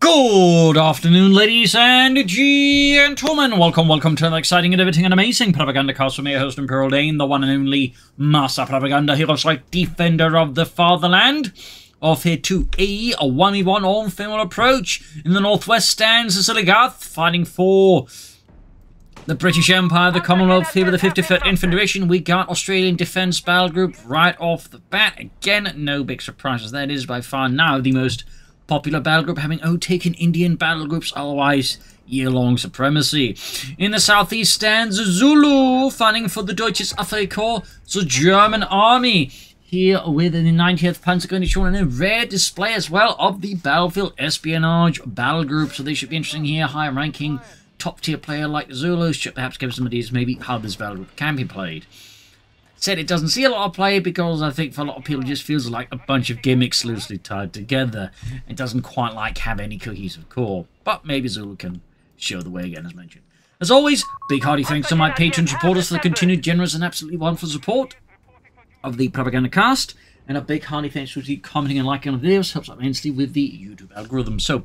Good afternoon, ladies and gentlemen. Welcome, welcome to an exciting and everything and amazing propaganda cast from your host Imperial Dane, the one and only Master Propaganda Hero like Defender of the Fatherland. Off here to A, a 1v1 on film approach. In the northwest stands the Siligath, fighting for the British Empire, the Commonwealth, here with the 53rd Infantry Division. We got Australian Defence Battle Group right off the bat. Again, no big surprises. That is by far now the most popular battle group, having overtaken Indian battle groups, otherwise year-long supremacy. In the southeast stands Zulu, fighting for the Deutsches Afrikakorps, the German army. Here with the 90th Panzergrenadier shown a rare display as well of the Battlefield Espionage battle group. So they should be interesting here, high-ranking, top-tier player like Zulu should perhaps give some ideas maybe how this battle group can be played said it doesn't see a lot of play because I think for a lot of people it just feels like a bunch of gimmicks loosely tied together. It doesn't quite like have any cohesive core. But maybe Zulu can show the way again as mentioned. As always, big hearty thanks to my patron supporters for the continued generous and absolutely wonderful support of the Propaganda Cast. And a big hearty thanks to you commenting and liking on the videos. Helps out immensely with the YouTube algorithm. So,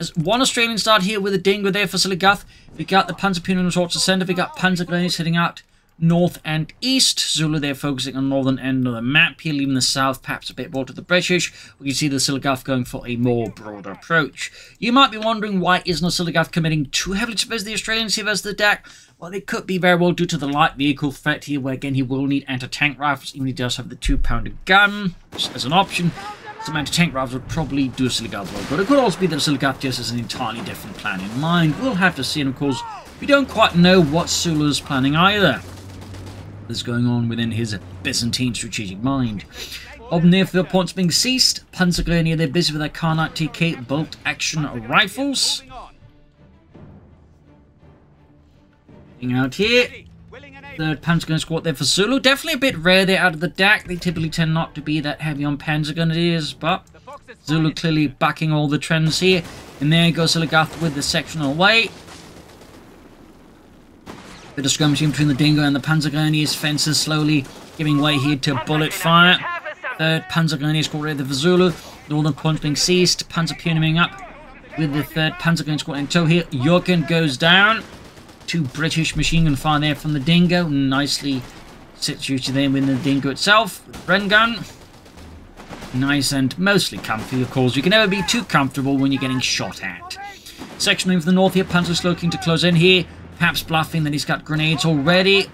as one Australian start here with a dingo there for Siligath. We got the Panzer Punion Resorts Center. We got Panzer Grenadiers heading out north and east. Zulu there focusing on the northern end of the map here, leaving the south perhaps a bit more to the British. We can see the Siligath going for a more broader approach. You might be wondering why isn't Siligath committing too heavily to the Australians here versus the DAK? Well, it could be very well due to the light vehicle threat here, where again he will need anti-tank rifles, even he does have the two-pounder gun as an option. Some anti-tank rifles would probably do a Siligath well, but it could also be that Siligath just has an entirely different plan in mind. We'll have to see, and of course, we don't quite know what Zulu's planning either that's going on within his Byzantine strategic mind. Of near-field points being ceased, Panzergrenadier they're busy with their Karnat TK bolt-action rifles. Looking out here, third Panzergrenadier squad there for Zulu. Definitely a bit rare they're out of the DAK. They typically tend not to be that heavy on Panzergrenadiers, but Zulu clearly backing all the trends here. And there goes Siligath with the sectional weight. Bit of skirmishing between the Dingo and the Panzergrenadiers. Fences slowly giving way here to bullet fire. Third Panzergrenadier squad ready for Zulu. Northern points being seized. Panzer Puniming up with the third Panzergrenadier squad in tow here. Jurgen goes down. Two British machine gun fire there from the Dingo. Nicely situated there with the Dingo itself. Bren gun. Nice and mostly comfy, of course. You can never be too comfortable when you're getting shot at. Section moving from the north here. Panzer's looking to close in here. Perhaps bluffing that he's got grenades already.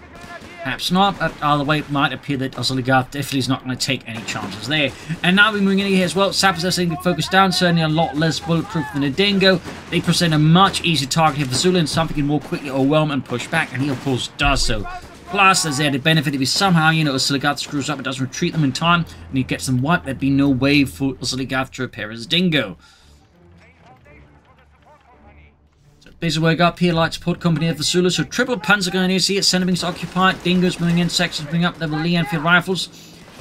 Perhaps not, but either way, it might appear that Oziligath definitely is not going to take any chances there. And now we're moving in here as well. Sappers are starting to focus down, certainly a lot less bulletproof than a Dingo. They present a much easier target here for Zulu, and something can more quickly overwhelm and push back, and he of course does so. Plus, there's the added benefit if he somehow, you know, Oziligath screws up and doesn't retreat them in time, and he gets them wiped, there'd be no way for Oziligath to repair his Dingo. Base work up here, light support company of the Zulu, so triple Panzer going here, see it, Centerwings occupied, Dingoes moving in, sections moving up, level Lee Enfield rifles,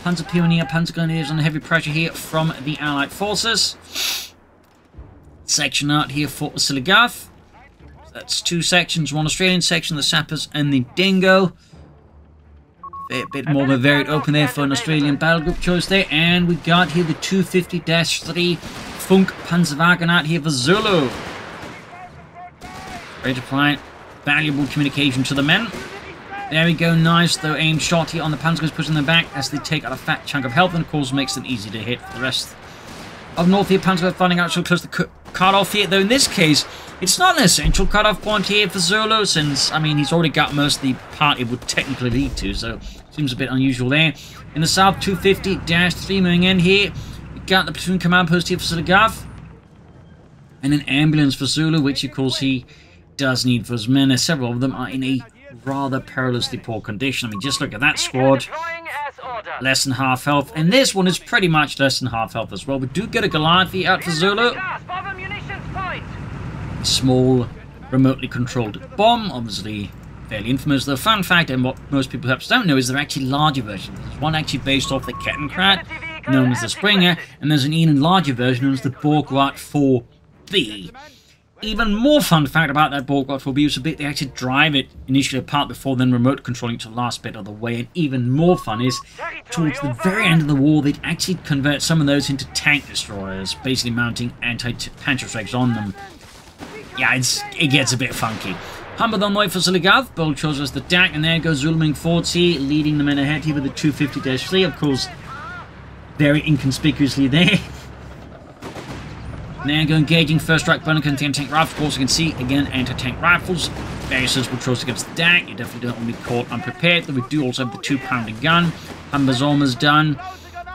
Panzer Pioneer, Panzer Grenadiers under heavy pressure here from the Allied forces. Section out here for Siligath. That's two sections, one Australian section, the Sappers and the Dingo. A bit more of a varied open there for an Australian battle group choice there. And we got here the 250-3 Funk Panzerwagen out here for Zulu. Ready to provide valuable communication to the men. There we go, nice though aim shot here on the Panzers pushing them back as they take out a fat chunk of health and of course makes them easy to hit for the rest of North here. Panzer finding out so close to cut off here, though in this case, it's not an essential cut-off point here for Zulu since, I mean, he's already got most of the part it would technically lead to, so seems a bit unusual there. In the south, 250-3 moving in here. We got the platoon command post here for Siligath. And an ambulance for Zulu, which of course he does need for men, as several of them are in a rather perilously poor condition. I mean, just look at that squad. Less than half health. And this one is pretty much less than half health as well. We do get a Goliath out for Zulu. A small, remotely controlled bomb. Obviously, fairly infamous. The fun fact, and what most people perhaps don't know, is there are actually larger versions. There's one actually based off the Kettenkrad, known as the Springer, and there's an even larger version known as the Borgward 4B. Even more fun fact about that Borgward Phobos a bit, they actually drive it initially apart before then remote controlling to the last bit of the way. And even more fun is, towards the very end of the war, they'd actually convert some of those into tank destroyers, basically mounting anti-tank strikes on them. Yeah, it gets a bit funky. Humber the way for Siligath, Bold shows us the deck, and there goes Zulming 40, leading the men ahead here with the 250-3, of course, very inconspicuously there. Now go engaging first strike burner contain tank rifles. Of course, you can see again anti-tank rifles. Very sensible choice against the. You definitely don't want to be caught unprepared. Though we do also have the two pounder gun. Humber's almost done.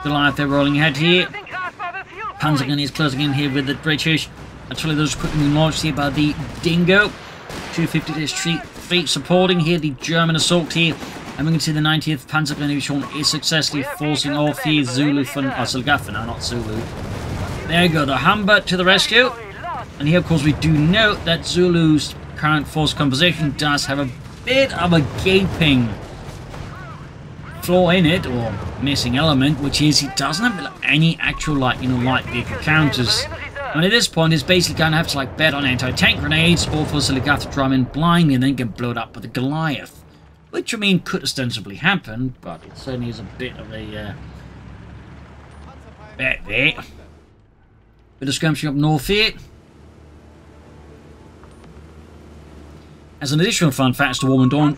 Goliath they're rolling ahead here. Panzer Panzergun is closing in here with the British. Actually, those quickly launched here by the Dingo. 250 to street feet supporting here the German assault here. And we can see the 90th Panzer Division is successfully forcing off here Zulu from oh, Sulgafa, no, not Zulu. There you go, the Humber to the rescue. And here, of course, we do note that Zulu's current force composition does have a bit of a gaping flaw in it, or missing element, which is he doesn't have any actual, like, you know, light vehicle counters. And at this point, he's basically going to have to, like, bet on anti-tank grenades, or for Siligath to drum in blindly and then get blown up with a Goliath. Which, I mean, could ostensibly happen, but it certainly is a bit of a, uh, bet there. Bit of skirmishing up north here. As an additional fun fact to Warm and Dawn,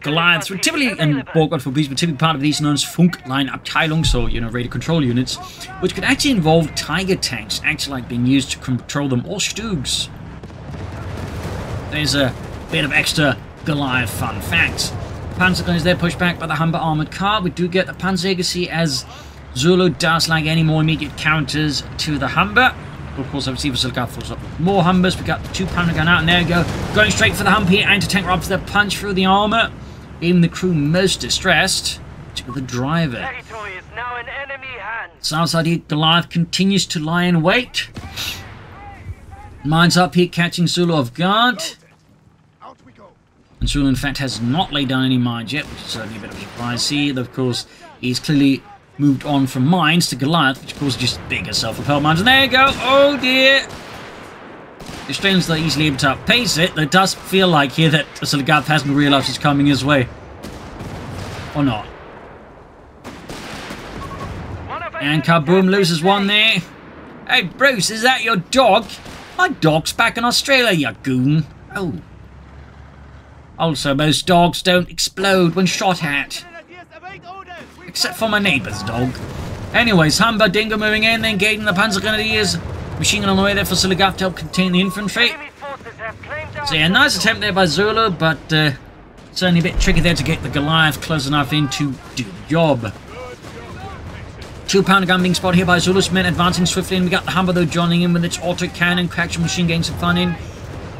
Goliaths were typically, and Borgward for Beast were typically part of these known as Funklenk Abteilung, so, you know, radio control units, which could actually involve Tiger tanks, actually like being used to control them, or Stugs. There's a bit of extra Goliath fun facts. Panzer is there pushed back by the Humber armoured car. We do get the Panzer as Zulu does like any more immediate counters to the Humber. Of course, obviously, for Silka fills up more Humbers. We got the two pounder gun out, and there we go. Going straight for the hump here. Anti-tank robs the punch through the armour. Even the crew most distressed. To the driver. Southside here, Goliath continues to lie in wait. Mines up here, catching Zulu off guard. And Zulu, in fact, has not laid down any mines yet, which is certainly a bit of a surprise. See, of course, he's clearly moved on from mines to Goliath, which of course is just bigger self-propelled mines. And there you go! Oh dear! The Australians are easily able to outpace it. It does feel like here that Goliath hasn't realised it's coming his way. Or not. And Kaboom loses one there. Hey Bruce, is that your dog? My dog's back in Australia, you goon. Oh. Also, most dogs don't explode when shot at. Except for my neighbour's dog. Anyways, Humber Dingo moving in, then gating the Panzer Grenadiers. Machine gun on the way there for Siligath to help contain the infantry. So yeah, nice attempt there by Zulu, but uh, certainly a bit tricky there to get the Goliath close enough in to do the job. Two pounder gun being spotted here by Zulu's men advancing swiftly, and we got the Humber though joining in with its auto cannon, crack machine getting some fun in.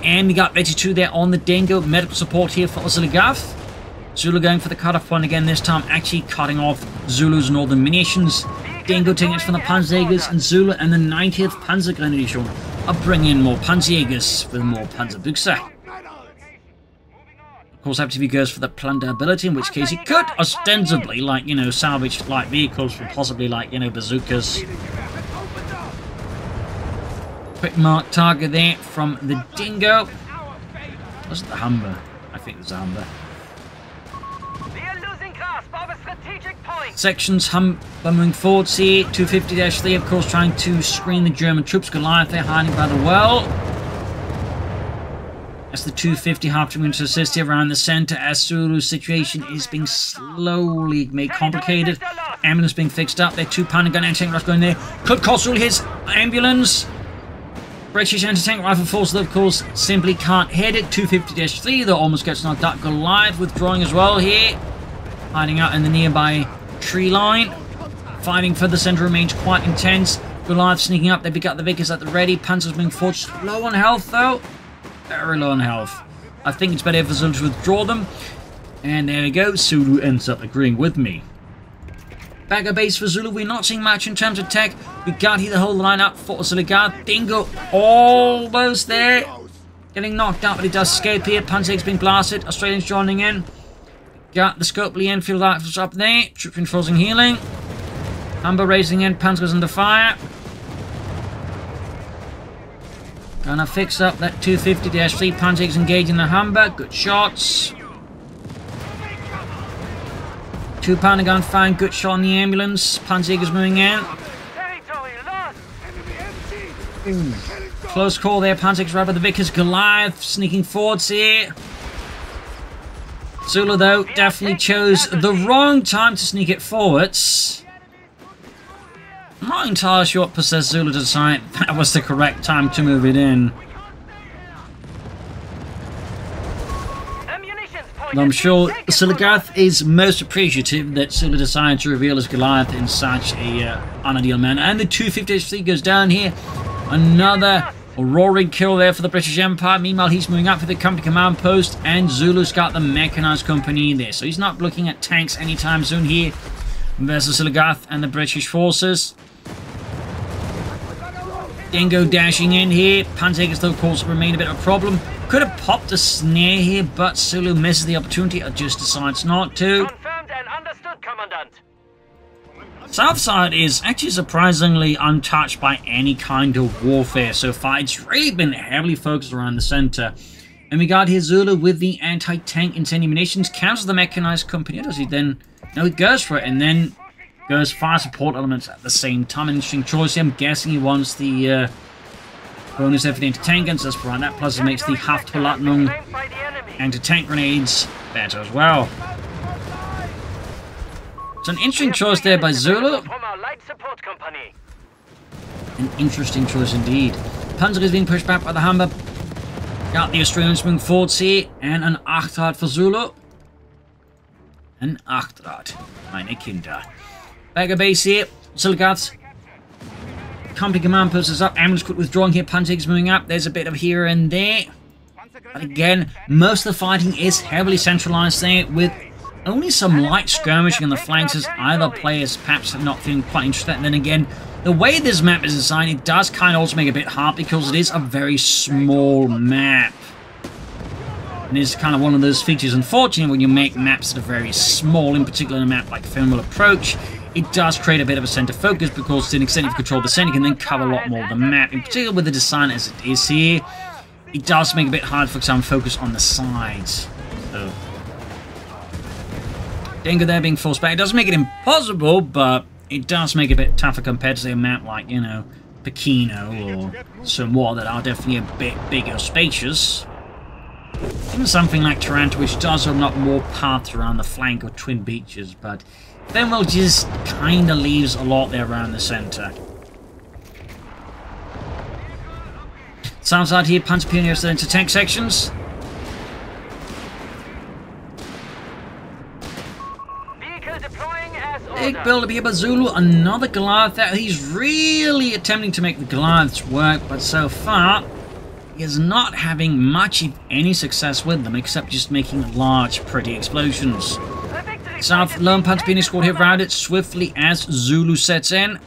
And we got Betty 2 there on the Dingo. Medical support here for Zulugath. Zulu going for the cut-off point again, this time actually cutting off Zulu's northern munitions. Dingo taking from the Panzerjägers, and Zulu and the 90th Panzergrenadier are bringing in more Panzerjägers with more Panzerbuchse. Of course, FTV goes for the plunder ability, in which case he could ostensibly, like, you know, salvage light vehicles from possibly, like, you know, bazookas. Quick mark target there from the Dingo. Was it the Humber? I think it was the Humber. Sections hum bumming forward, C 250-3, of course, trying to screen the German troops. Goliath, they're hiding by the well. As the 250 half to assist here around the center, as situation is being slowly made complicated. Ambulance being fixed up. Their two pounder gun anti-tank rush going there. Could cost all his ambulance. British anti-tank rifle force, of course, simply can't hit it. 250-3, though almost gets knocked out. Goliath withdrawing as well here. Hiding out in the nearby tree line. Fighting for the center remains quite intense. Goliath sneaking up. They pick up the Vickers at the ready. Panzer's being forged. Low on health, though. Very low on health. I think it's better for Zulu to withdraw them. And there we go. Zulu ends up agreeing with me. Back at base for Zulu. We're not seeing much in terms of tech. We got here the whole lineup for Zulugath. Dingo almost there. Getting knocked out, but he does escape here. Panzer's being blasted. Australians joining in. Got the Scopely Enfield rifles up there. Troop reinforcing healing. Humber raising in. Panzer's under fire. Gonna fix up that 250 DS3 Panzer's engaging the Humber. Good shots. Two pounder gun firing good shot on the ambulance. Panzer's moving in. Close call there, Panzer's right by the Vickers Goliath sneaking forwards here. Zulu though definitely chose the wrong time to sneak it forwards. I'm not entirely sure what possessed Zula to decide that was the correct time to move it in. I'm sure Silagath is most appreciative that Zulu decided to reveal his Goliath in such a uh, unideal manner. And the 250 HP goes down here. Another roaring kill there for the British Empire. Meanwhile, he's moving up for the company command post, and Zulu's got the mechanized company there. So he's not looking at tanks anytime soon here versus Silagarth and the British forces. Dingo dashing in here. Panzer's still, of course, remain a bit of a problem. Could have popped a snare here, but Zulu misses the opportunity or just decides not to. Confirmed and understood, Commandant. Southside is actually surprisingly untouched by any kind of warfare so far. It's really been heavily focused around the center. And we got here Zulu with the anti-tank incendiary munitions, cancels the mechanized company. Does he then? No, he goes for it and then goes fire support elements at the same time. Interesting choice. I'm guessing he wants the uh, bonus there for the anti-tank guns. That's right. That plus it makes the enemy. anti-tank grenades better as well. It's an interesting choice there by Zulu. From our light support company. An interesting choice indeed. Panzer is being pushed back by the Humber. Got the Australians moving forwards here. And an Achtrad for Zulu. An Achtrad. Meine Kinder. At base here. Silgarth's company command is up. Ambulance quick withdrawing here. Panzer's moving up. There's a bit of here and there. But again, most of the fighting is heavily centralized there with only some light skirmishing on the flanks as either players perhaps not feeling quite interested. And then again, the way this map is designed, it does kind of also make it a bit hard because it is a very small map. And it's kind of one of those features, unfortunately, when you make maps that are very small, in particular a map like Thermal Approach, it does create a bit of a center focus because to an extent if you control the center, you can then cover a lot more of the map. In particular with the design as it is here, it does make it a bit hard for some focus on the sides. Dingo there being forced back. It doesn't make it impossible, but it does make it a bit tougher compared to say a map like, you know, Pachino or Samoa that are definitely a bit bigger, spacious. Even something like Taranto, which does up more paths around the flank of Twin Beaches, but Fenwell just kind of leaves a lot there around the centre. Sounds like here, Panzer Pioneers into tank sections. Vehicle deploying as Big ordered. build up here by Zulu, another Goliath that he's really attempting to make the Goliaths work, but so far he is not having much if any success with them, except just making large, pretty explosions. South is Lone being Panther Phoenix squad here routed swiftly as Zulu sets in.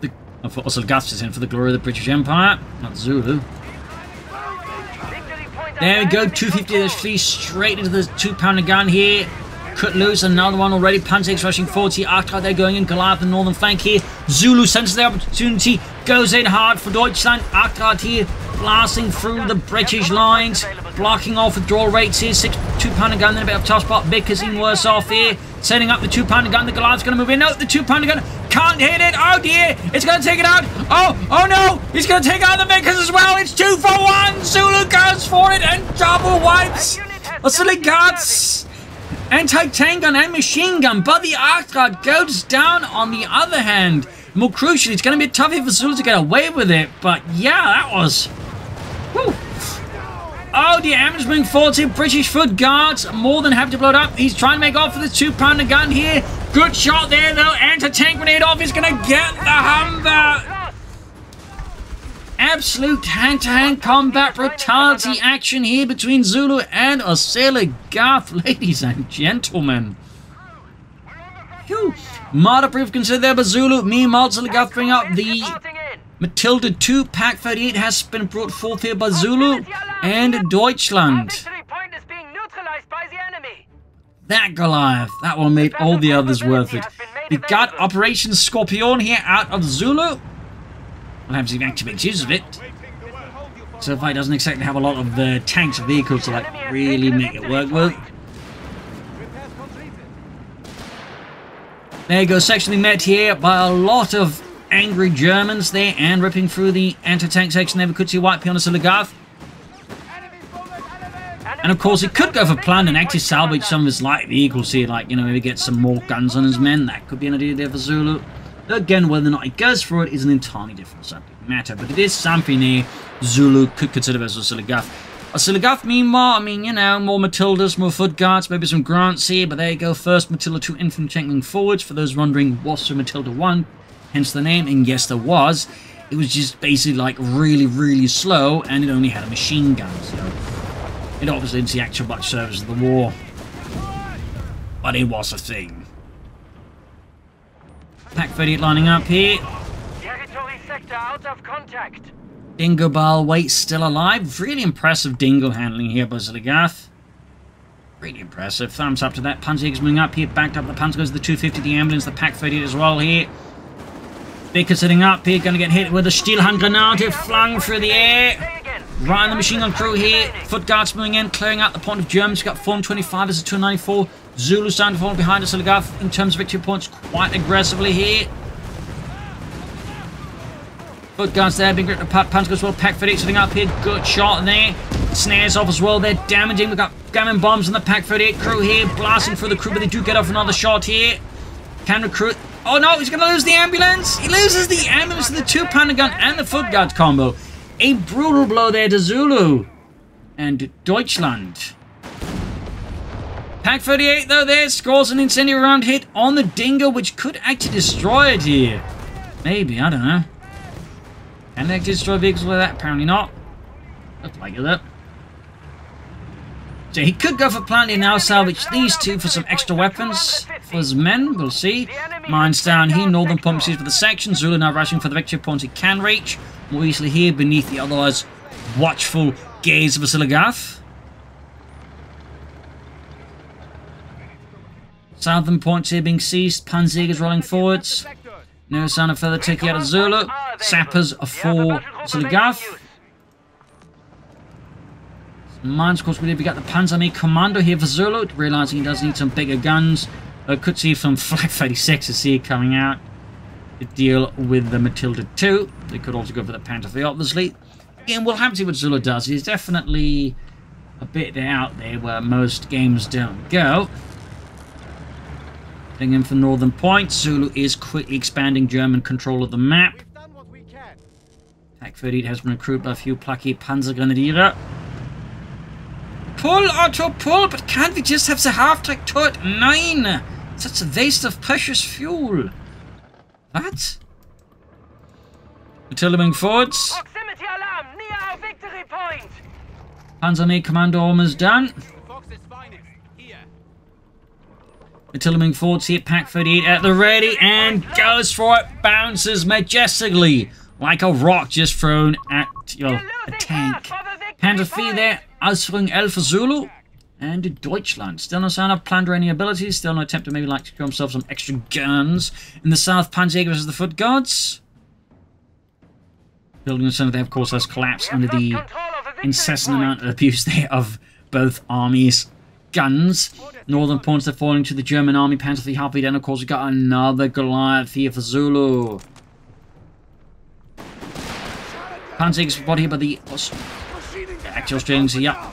The, oh, for also Gus sets in for the glory of the British Empire, not Zulu. There we go, 250 control. HP straight into the two pounder gun here. Cut loose, another one already. Pantex rushing forward here. Arcot they're going in. Goliath the northern flank here. Zulu senses the opportunity, goes in hard for Deutschland. Arcot here blasting through the British lines, blocking off withdrawal rates here. Six two pounder gun, then a bit of tough spot. Vickers even worse off here. Setting up the two pounder gun. The Goliath's going to move in. No, the two pounder gun can't hit it. Oh dear, it's going to take it out. Oh, oh no, he's going to take out the Vickers as well. It's two for one. Zulu goes for it and double wipes. Vasily Guts. Anti-tank gun and machine gun, but the Arctrad goes down on the other hand. More crucially, it's going to be tough for Zulu to get away with it, but yeah, that was... Whew. Oh, the moving forward British Foot Guards. More than happy to blow it up. He's trying to make off with the two-pounder gun here. Good shot there, though. Anti-tank grenade off. He's going to get the Humber. Absolute hand-to-hand combat brutality action here between Zulu and Osela Garth, ladies and gentlemen. Phew. Proof considered there by Zulu. Meanwhile, Osela Garth bring up the Matilda 2 Pak 38 has been brought forth here by Zulu and Deutschland. That Goliath, that one made all the others worth it. We got Operation Scorpion here out of Zulu. We'll have to activate use of it. So fight doesn't exactly have a lot of uh, tanks or vehicles to like really make it work well. There you go, sectionally met here by a lot of angry Germans there and ripping through the anti-tank section there. We could see White Pea on the Silagarth. And of course, he could go for plan and actually salvage some of his light vehicles here, like, you know, maybe get some more guns on his men. That could be an idea there for Zulu. Again, whether or not it goes for it is an entirely different subject matter, but it is something here Zulu could consider as a Silagarth. A Silagarth, meanwhile, I mean, you know, more Matildas, more foot guards, maybe some grants here, but there you go. First, Matilda 2 infantry tanking forwards. For those wondering, was there Matilda 1? Hence the name, and yes, there was. It was just basically like really, really slow, and it only had a machine gun, so it obviously didn't see actual much service of the war. But it was a thing. Pak 38 lining up here. Territory sector out of contact. Dingo Ball Waite still alive. Really impressive dingo handling here by. Really impressive. Thumbs up to that. Panzer's moving up here. Backed up the Panzer goes to the 250, the ambulance, the Pak 38 as well here. Baker sitting up here, gonna get hit with a Stielhandgranate flung through the air. Right the machine gun crew here. Foot guards moving in, clearing out the point of Germans. Got 425 as a 294. Zulu starting to fall behind us. Ziligath in terms of victory points quite aggressively here. Foot guards there, being gripped apart. Panzer goes well. Pak 38 sitting up here. Good shot there. Snares off as well. They're damaging. We've got gammon bombs on the Pak 38 crew here. Blasting through the crew, but they do get off another shot here. Can recruit. Oh no, he's going to lose the ambulance. He loses the ambulance to the two pounder gun and the foot guards combo. A brutal blow there to Zulu. And Deutschland. Pak 38 though there scores an incendiary round hit on the Dingo, which could actually destroy it here. Maybe, I don't know. Can they destroy vehicles like that? Apparently not. Looks like it though. So he could go for planting now, salvage these two for some extra weapons for his men. We'll see. Mines down here, northern pumps sees for the section. Zulu now rushing for the victory point he can reach. More easily here beneath the otherwise watchful gaze of Vasiligath. Southern points here being seized. Panzer is rolling forwards. No sign of further taking out of Zulu. Sappers are for Ziligath. Mines, of course, we got the Panzerme Commando here for Zulu, realizing he does need some bigger guns. Uh, could see some Flak 36s here coming out to deal with the Matilda 2. They could also go for the Panther 3, obviously. Again, we'll have to see what Zulu does. He's definitely a bit out there where most games don't go. Heading in for Northern Point, Zulu is quickly expanding German control of the map. We've done what we can. Pak 38 has been recruited by a few plucky Panzergrenadiere. Pull, Otto, pull! But can't we just have the half-track turret? Nine! Such a waste of precious fuel. What? Matilda moving forwards. Proximity alarm near our victory point. Panzer Commando almost done. Matilda moving forwards here. Pak 38 at the ready and goes for it. Bounces majestically like a rock just thrown at your a tank. half of a victory Panther 3 point. there, L for Zulu. And Deutschland. Still no sign of plunder any abilities. Still no attempt to maybe like to secure himself some extra guns. In the south, Panzer versus the Foot Guards. Building center there, of course, has collapsed under the lost control of a victory incessant amount of abuse there of both armies' guns. Northern points are falling to the German army. Panzer 3 halfway down, of course, we got another Goliath here for Zulu. Panzer spotted here by the actual Australians here. Yeah.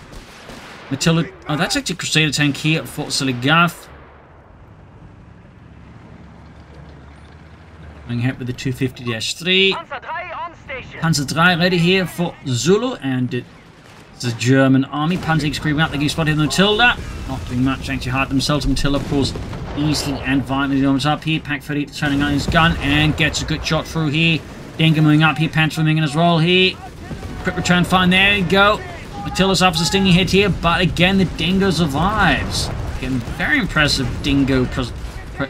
Matilda. Oh, that's actually Crusader tank here at Fort Siligath. Going ahead with the 250-3. Panzer 3 on 3 ready here for Zulu, and it's the German army. Panzer screaming out, they get spotted the Matilda. Not doing much, actually hard themselves. Matilda, of course, easily and violently on up here. Pack 30 turning on his gun and gets a good shot through here. Dingo moving up here, Panther moving in as well here. Quick return fine, there you go. Matilda suffers a stinging hit here, but again, the Dingo survives. Again, very impressive Dingo, pres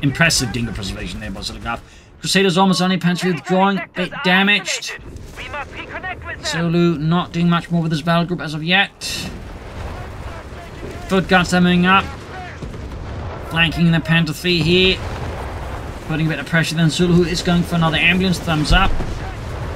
impressive Dingo preservation there by Ziligath. Crusaders almost only Panther withdrawing, bit damaged. Eliminated. We must reconnect with them. Zulu not doing much more with his battle group as of yet. Foot guards are moving up. Flanking the Panther 3 here. Putting a bit of pressure then Zulu is going for another ambulance. Thumbs up.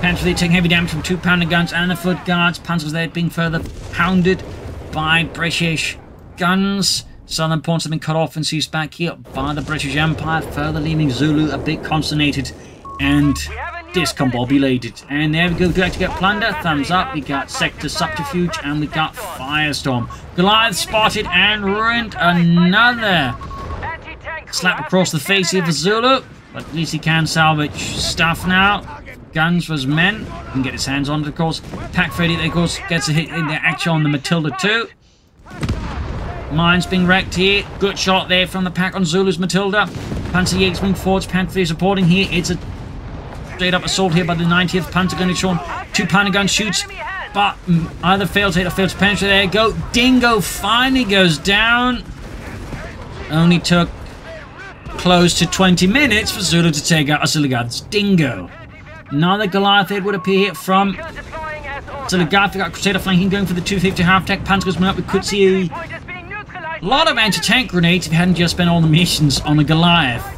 Panzer Fleet taking heavy damage from two pounder guns and the foot guards. Panzers there being further pounded by British guns. Southern points have been cut off and seized back here by the British Empire, further leaving Zulu a bit consternated and discombobulated. And there we go, direct to get plunder, thumbs up, we got Sector Subterfuge, and we got Firestorm. Goliath spotted and ruined another slap across the face here for Zulu, but at least he can salvage stuff now. Guns for his men, can get his hands on it, of course. Pack Freddy, of course, gets a hit in the action on the Matilda too. Mines being wrecked here. Good shot there from the pack on Zulu's Matilda. Panzer Jägers moving forwards. Panther supporting here. It's a straight up assault here by the 90th Panzer Gun shown. Two gun shoots, but mm, either fails to hit or fails to penetrate. There go. Dingo finally goes down. Only took close to 20 minutes for Zulu to take out Asiligad's Dingo. Another Goliath head would appear from deploying as ordered. Asiligad's got Crusader flanking going for the 250 half-tech. Goes up. We could see a lot of anti-tank grenades if you hadn't just spent all the missions on the Goliath.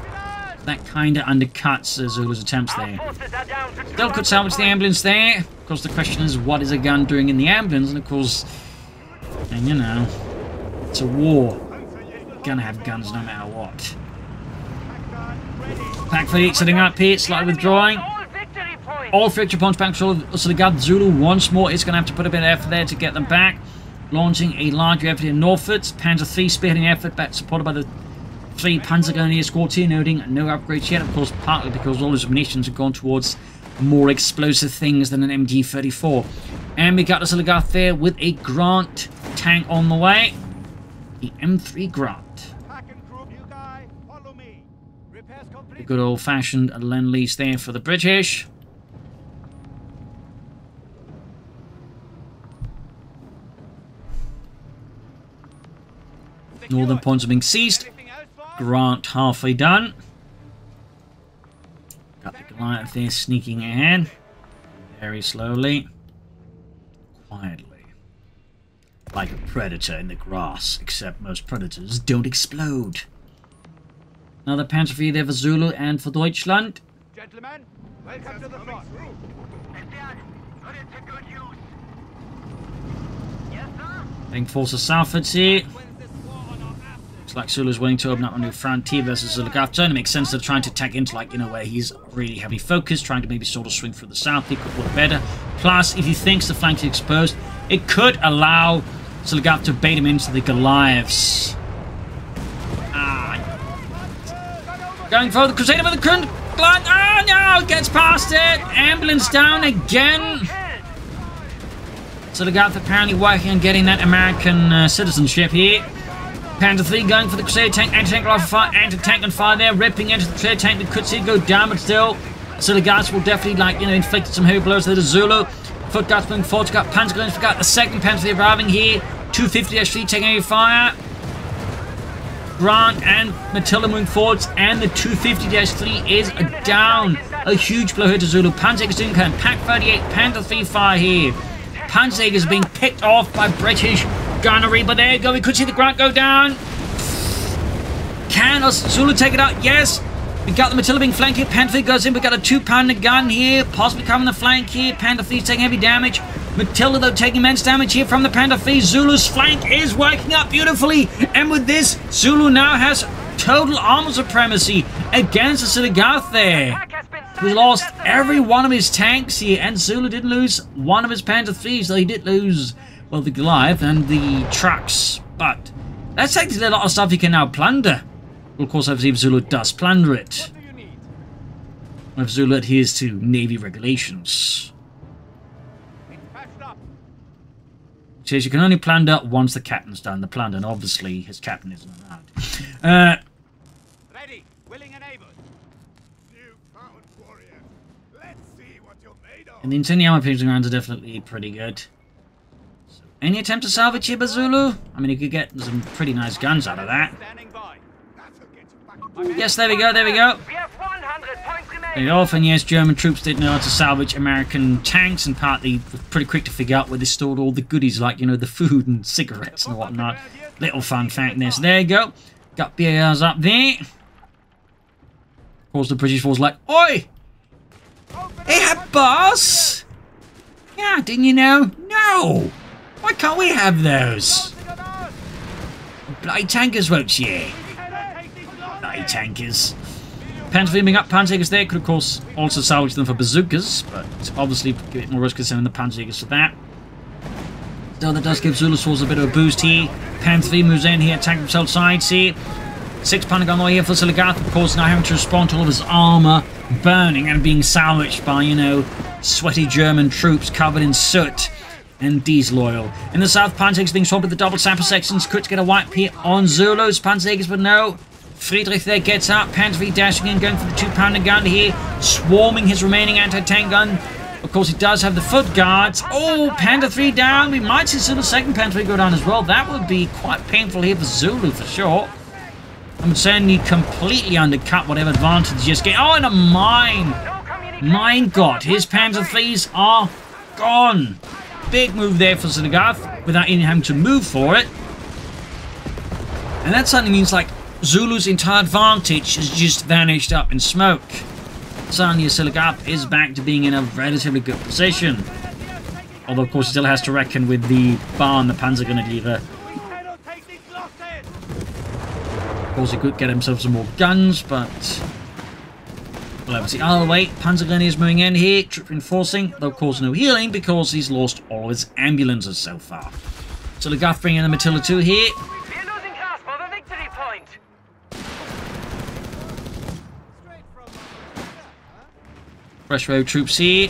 That kinda undercuts uh, Zulu's attempts there. To Still could salvage the ambulance there. Of course, the question is, what is a gun doing in the ambulance? And of course, and you know, it's a war. You're gonna have guns no matter what. Pack for sitting up here, slightly withdrawing. All victory points. Back so the guard Zulu once more is going to have to put a bit of effort there to get them back. Launching a larger effort in Norfolk. Panzer 3 spearheading effort back supported by the three Panzer Grenadier squads here, noting no upgrades yet. Of course, partly because all his munitions have gone towards more explosive things than an MG34. And we got the Siligath there with a Grant tank on the way. The M3 Grant. Pack and crew. You guy, follow me. Repairs complete. Good old-fashioned Lend-Lease there for the British. Northern points are being seized. Anything else, boss? Grant halfway done. Got the Goliath there sneaking ahead. Very slowly. Quietly. Like a predator in the grass, except most predators don't explode. Another Panzer for there for Zulu and for Deutschland. Gentlemen, welcome to the front. Put it to good use. Yes, sir. Being forces southwards here. Wins this war on like Zulu's willing to open up a new frontier versus Zulugafto, and it makes sense they're trying to attack into, like, you know, where he's really heavily focused, trying to maybe sort of swing through the south. He could work better. Plus, if he thinks the flank is exposed, it could allow Zulugafto to bait him into the Goliaths. Ah. Going for the Crusader with the current blood. Ah, no! Gets past it! Ambulance down again! Zulugafto apparently working on getting that American uh, citizenship here. Panzer 3 going for the Crusader tank, anti-tank rifle fire, anti-tank on fire there, ripping into the Crusader tank. the it go down, but still, so the guards will definitely, like, you know, inflict some heavy blows to the Zulu. Foot guards moving forward, got Panzer going to got the second Panzer 3 arriving here. 250-3 taking heavy fire. Grant and Matilda moving forwards, and the 250-3 is down. A huge blow here to Zulu. Panzer is doing kind Pak 38, Panther 3 fire here. Panzer is being picked off by British gunnery, but there you go. We could see the Grant go down. Can Zulu take it out? Yes. We got the Matilda being flanked here. Panther goes in. We got a two-pounder gun here, possibly coming the flank here. Panther Thief's taking heavy damage. Matilda, though, taking immense damage here from the Panther Thief. Zulu's flank is working out beautifully. And with this, Zulu now has total armor supremacy against the Siligath there. He lost every one of his tanks here, and Zulu didn't lose one of his Panther Thieves, though he did lose, well, the Goliath and the trucks. But that's actually a lot of stuff you can now plunder. Well, of course, obviously, if Zulu does plunder it. What do? If Zulu adheres to Navy regulations. It's patched up. Which says you can only plunder once the captain's done the plunder, and obviously his captain isn't around. Uh, Ready, willing and able. Newfound warrior. Let's see what you're made of. and the Incendiary picking rounds are definitely pretty good. Any attempt to salvage here by Zulu? I mean, you could get some pretty nice guns out of that. Yes, there we go, there we go. We have 100 points Very remaining. often, yes, German troops didn't know how to salvage American tanks, and partly pretty quick to figure out where they stored all the goodies, like, you know, the food and cigarettes and whatnot. Little fun fact there. So there you go. Got BARs up there. Of course, the British was like, Oi! Have boss? Yeah, didn't you know? No! Why can't we have those? Bloody tankers won't share. Bloody tankers. Panzer beaming up, Panzerjägers there could of course also salvage them for bazookas, but it's obviously a bit more risk considering the Panzerjägers for that. Still, that does give Zulu Swords a bit of a boost here. Panther moves in here, attack himself side, see. Six pounder gun here for Siligath, of course, now having to respond to all of his armor burning and being salvaged by, you know, sweaty German troops covered in soot and oil. In the south, Panzerjägers being swamped with the double sapper sections. Could get a white here on Zulus. Panzerjägers, but no. Friedrich there gets up. Panzer dashing in, going for the two pounder gun here, swarming his remaining anti tank gun. Of course, he does have the foot guards. Oh, Panda 3 down. We might see Zulu's second Panda 3 go down as well. That would be quite painful here for Zulu for sure. I'm saying he completely undercut whatever advantage he just get. Oh, and a mine. Mine God, his Panzer IIIs are gone. Big move there for Zagath without even having to move for it. And that suddenly means like Zulu's entire advantage has just vanished up in smoke. Suddenly Silagath is back to being in a relatively good position. Although of course he still has to reckon with the bar and the Panzergrenadier. Of course he could get himself some more guns, but... Well, the other way, Panzergrenadier is moving in here, troop reinforcing, though of course no healing because he's lost all his ambulances so far. So Lagath bringing in the Matilda 2 here. We're losing grasp of a victory point. Fresh road troops here.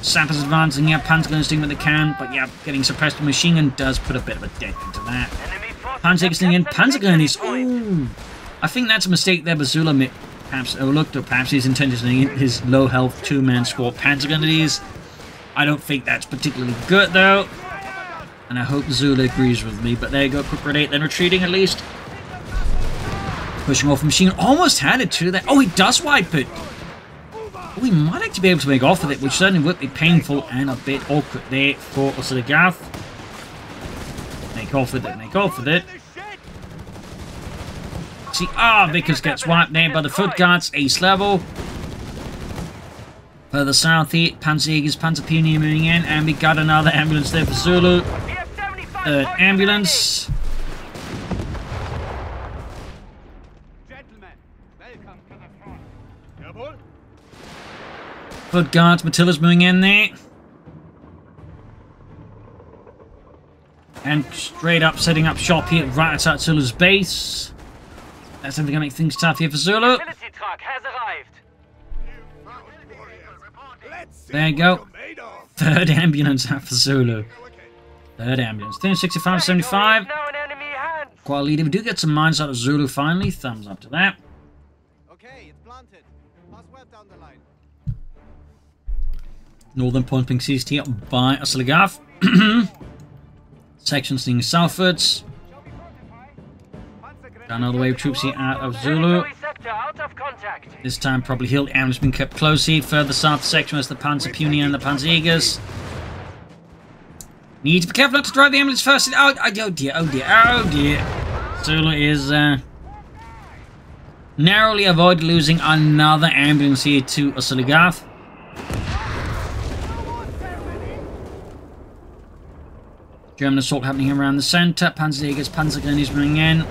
Sappers advancing, yeah, Panzergunners doing what they can, but yeah, getting suppressed with machine gun does put a bit of a dent into that. Enemy forces Panzergunners have in, the victory point. ooh! I think that's a mistake there, Bazula mi- perhaps oh, overlooked, or perhaps he's to use his low health two-man squad Panzergunners. I don't think that's particularly good, though. And I hope Zula agrees with me, but there you go, quick grenade, then retreating at least. Pushing off the machine, almost had it too. That oh, he does wipe it. We might actually be able to make off with it, which certainly would be painful and a bit awkward there for Oziligath. Make off with it, make off with it. See, ah, Vickers gets wiped there by the foot guards, ace level. Further south here, Panzerjägers, Panzer moving in, and we got another ambulance there for Zulu. We have 75 Third ambulance. Foot guards, Matilla's moving in there. And straight up setting up shop here right outside Zulu's base. That's something gonna make things tough here for Zulu. Has arrived. You found warrior. Let's see There you go. you're made of. Third ambulance out for Zulu. Third ambulance. 365, 75. Now enemy hands. Quite a lead. We do get some mines out of Zulu finally. Thumbs up to that. Okay, it's planted. Pass well down the line. Northern point being seized here by Asligath. Section seeing southwards. Down all the way with troops here out of Zulu. This time probably healed ambulance been kept close here. Further south section was the Panzer Pioneer and the Panzerjägers. Need to be careful not to drive the ambulance first. Oh, oh, oh dear, oh dear, oh dear. Zulu is uh, narrowly avoid losing another ambulance here to Asiligath. German assault happening around the center. Panzerjägers, Panzergrenadiers moving in.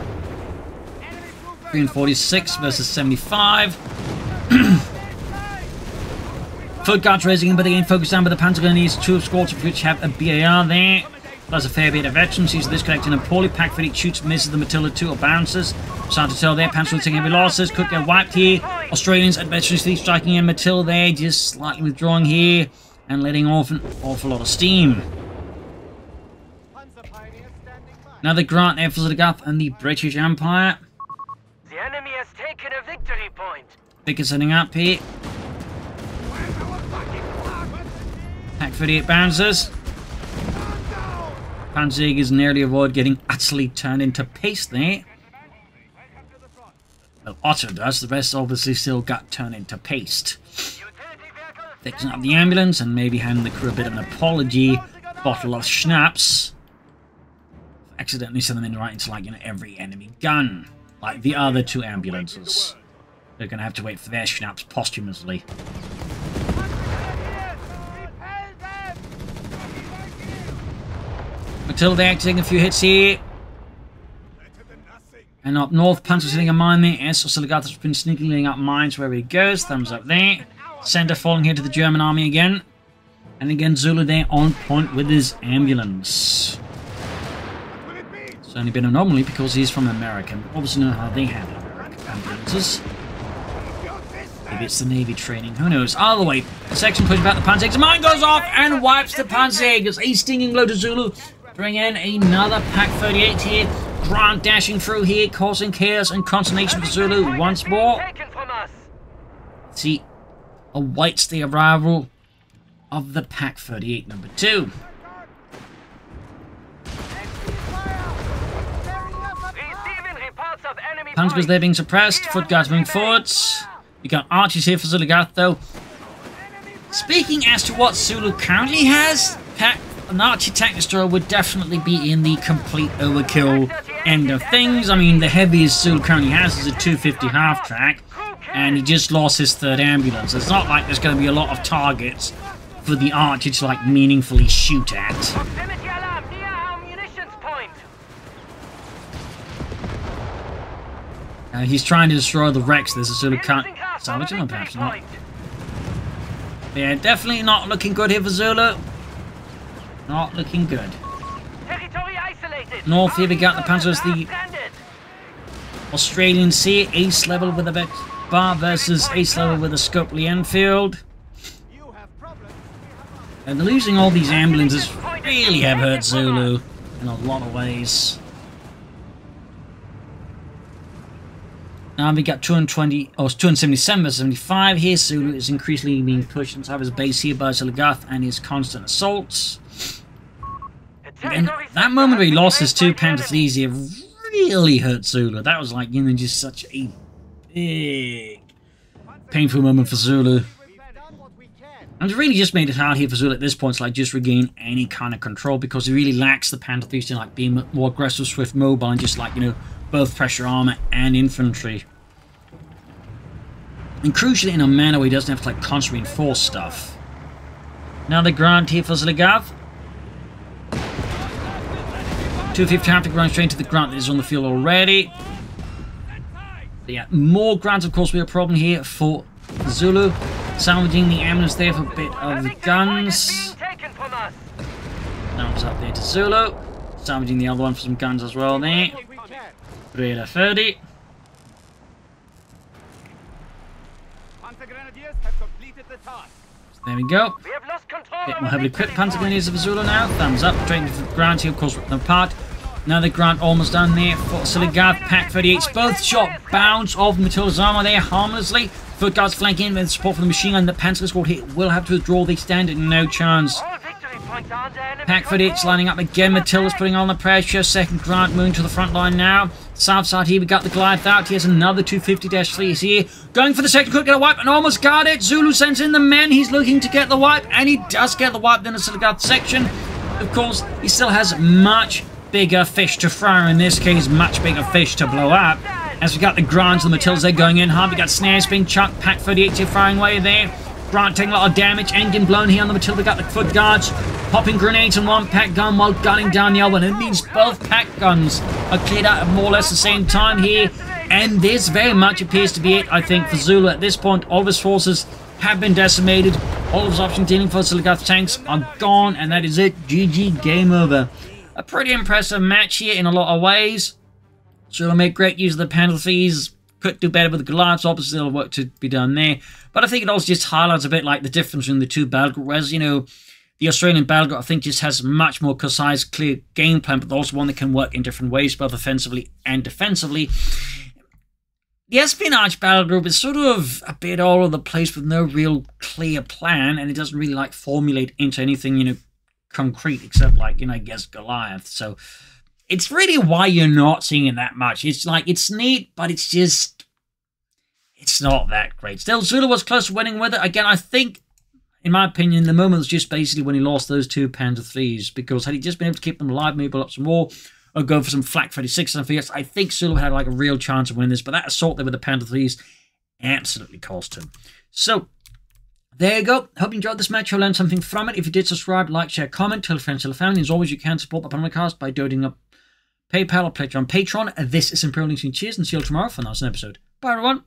346 versus 75. Foot guards raising in, but again focused down by the Panzergrenadiers. Two squads of which have a BAR there. Plus a fair bit of veterans. He's disconnecting a poorly packed Fitty shoots, misses the Matilda 2 or bounces. Start to tell there. Panzer taking heavy losses. Could get wiped here. Australians adventurously striking in Matilda there. Just slightly withdrawing here. And letting off an awful lot of steam. By. Another grant there for Zagath and the British Empire. Enemy has taken a victory point. Vickers setting up here. Pak 38 bouncers. Panzerjägers nearly avoid getting utterly turned into paste there. Well, Otto does. The rest obviously still got turned into paste. Fixing up the ambulance and maybe handing the crew a bit of an apology. Bottle of schnapps. Accidentally send them in right into like, you know, every enemy gun. Like the other two ambulances. They're gonna have to wait for their schnapps posthumously. Matilda acting a few hits here. And up north, Panzer's hitting a mine there. Yes, Osilogato's been sneakily up mines wherever he goes. Thumbs up there. Sender falling here to the German army again. And again, Zulu there on point with his ambulance. It's only been an anomaly because he's from America. and Obviously know how they handle American ambulances. Maybe it's the Navy training. Who knows? Either way, the section pushing back the Panzers. Mine goes off and wipes the Panzers. A stinging blow to Zulu. Bring in another Pak 38 here. Grant dashing through here, causing chaos and consternation for Zulu once more. See, awaits the arrival of the Pak 38 number 2. Panzers there being suppressed, foot guards moving forwards. You got archers here for Oziligath though. Speaking as to what Zulu currently has, an archer tank destroyer would definitely be in the complete overkill end of things. I mean, the heaviest Zulu currently has is a 250 half track, and he just lost his third ambulance. It's not like there's going to be a lot of targets for the archer to like meaningfully shoot at. Proximity alarm near our munitions point. Uh, he's trying to destroy the Rex. There's a Zulu can't salvage him, perhaps not. Yeah, definitely not looking good here for Zulu. Not looking good. Territory isolated. North here we got the Panzers, the. Australian Sea, ace level with a Vex Bar versus ace level with a Scoped Lee Enfield. You have problems. And losing all these ambulances really have hurt Zulu in a lot of ways. Now we got 220, oh, it's 277 versus 75 here. Zulu is increasingly being pushed inside his base here by Oziligath and his constant assaults. And that moment where he lost his two. Panthers really hurt Zulu. That was like, you know, just such a big, painful moment for Zulu. And it really just made it hard here for Zulu at this point to like just regain any kind of control because he really lacks the Panther to like being more aggressive, swift, mobile, and just like, you know, both pressure armor and infantry. And crucially in a manner where he doesn't have to like constantly reinforce stuff. Now the Grant here for Oziligath. 250 traffic running straight to the Grant that is on the field already. Yeah, more Grants, of course, will be a problem here for Zulu. Salvaging the ambulance there for a bit of the guns. us. Thumbs up there to Zulu. Salvaging the other one for some guns as well there. What we can. 3 out of 30. Panzer completed the task. There we go. We have lost control Bit more heavily equipped Panzer. Grenadiers of Azula now. Thumbs up. Straight for Grant here, of course, them apart. Another Grant almost done there for Oziligath. Pak 38s. Both shot bounce of Matilda's armor there harmlessly. Foot guards flanking with support from the machine gun. The Panzer squad here will have to withdraw. They stand in no chance. Pak 38's control. lining up again. Matilda's putting on the pressure. Second Grant moving to the front line now. South side here, we got the Goliath out. Here's another 250-3 here. Going for the second, could get a wipe and almost got it. Zulu sends in the men. He's looking to get the wipe, and he does get the wipe. Then it's the Goliath section. Of course, he still has much bigger fish to fry. In this case, much bigger fish to blow up. As we got the Grants and the Matildas, they're going in hard. We got snares being chucked. Pak 38 here firing away there. Grant taking a lot of damage. Engine blown here on the Matilda. Got the foot guards. Popping grenades on one pak gun while gunning down the other one. It means both pak guns are cleared out at more or less the same time here. And this very much appears to be it, I think, for Zulu. At this point, all of his forces have been decimated. All of his options dealing for Oziligath tanks are gone. And that is it. GG. Game over. A pretty impressive match here in a lot of ways. Zulu make great use of the penalties. Could do better with the. Obviously, there's work to be done there. But I think it also just highlights a bit like the difference between the two battle. Whereas, you know, the Australian battle I think, just has much more concise, clear game plan, but also one that can work in different ways, both offensively and defensively. The espionage battle group is sort of a bit all over the place with no real clear plan, and it doesn't really like formulate into anything, you know, concrete, except like, you know, I guess Goliath. So it's really why you're not seeing it that much. It's like it's neat, but it's just it's not that great. Still, Zulu was close to winning with it. Again, I think, in my opinion, the moment was just basically when he lost those two Panther threes. Because had he just been able to keep them alive, maybe pull up some more, or go for some flak 36 and figures, I think Zulu had like a real chance of winning this. But that assault there with the Panther threes absolutely cost him. So there you go. Hope you enjoyed this match. You'll learn something from it. If you did, subscribe, like, share, comment, tell friends, tell family. As always, you can support the podcast by donating up PayPal Pledge on Patreon. This is Imperial Links. Cheers and see you tomorrow for another episode. Bye, everyone.